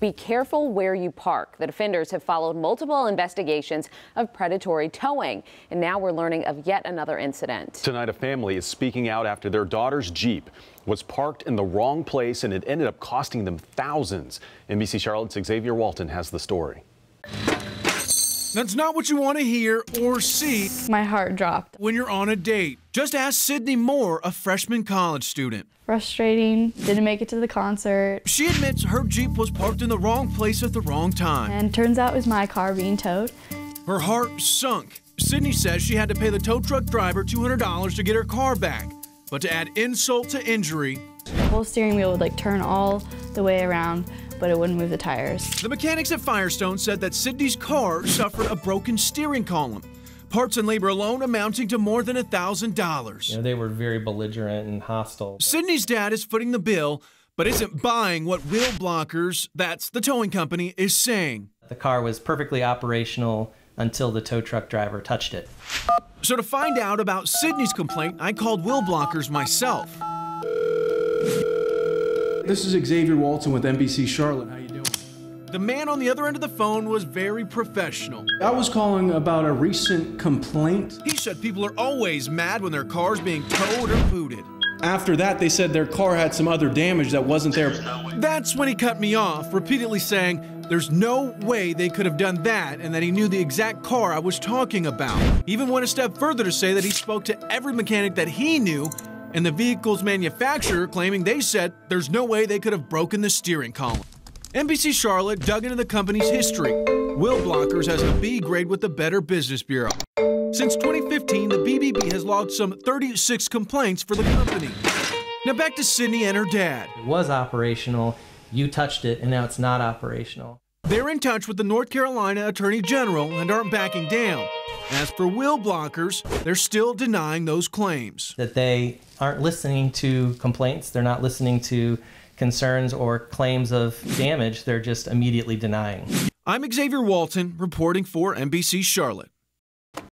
Be careful where you park. The defenders have followed multiple investigations of predatory towing, and now we're learning of yet another incident. Tonight, a family is speaking out after their daughter's Jeep was parked in the wrong place and it ended up costing them thousands. NBC Charlotte's Xavier Walton has the story. That's not what you want to hear or see. My heart dropped. When you're on a date. Just ask Sydney Moore, a freshman college student. Frustrating. Didn't make it to the concert. She admits her Jeep was parked in the wrong place at the wrong time. And turns out it was my car being towed. Her heart sunk. Sydney says she had to pay the tow truck driver $200 to get her car back. But to add insult to injury, the whole steering wheel would like turn all the way around but it wouldn't move the tires. The mechanics at Firestone said that Sydney's car suffered a broken steering column. Parts and labor alone amounting to more than $1,000. You know, they were very belligerent and hostile. Sydney's dad is footing the bill, but isn't buying what Wheel Blockers, that's the towing company, is saying. The car was perfectly operational until the tow truck driver touched it. So to find out about Sydney's complaint, I called Wheel Blockers myself. This is Xavier Walton with NBC Charlotte. How you doing? The man on the other end of the phone was very professional. I was calling about a recent complaint. He said people are always mad when their car's being towed or booted. After that, they said their car had some other damage that wasn't there. That's when he cut me off, repeatedly saying, there's no way they could have done that and that he knew the exact car I was talking about. Even went a step further to say that he spoke to every mechanic that he knew and the vehicle's manufacturer claiming they said there's no way they could have broken the steering column. NBC Charlotte dug into the company's history. Wheel Blockers has a B grade with the Better Business Bureau. Since 2015, the BBB has logged some 36 complaints for the company. Now back to Sydney and her dad. It was operational. You touched it, and now it's not operational. They're in touch with the North Carolina Attorney General and aren't backing down. As for wheel blockers, they're still denying those claims. That they aren't listening to complaints, they're not listening to concerns or claims of damage, they're just immediately denying. I'm Xavier Walton reporting for NBC Charlotte.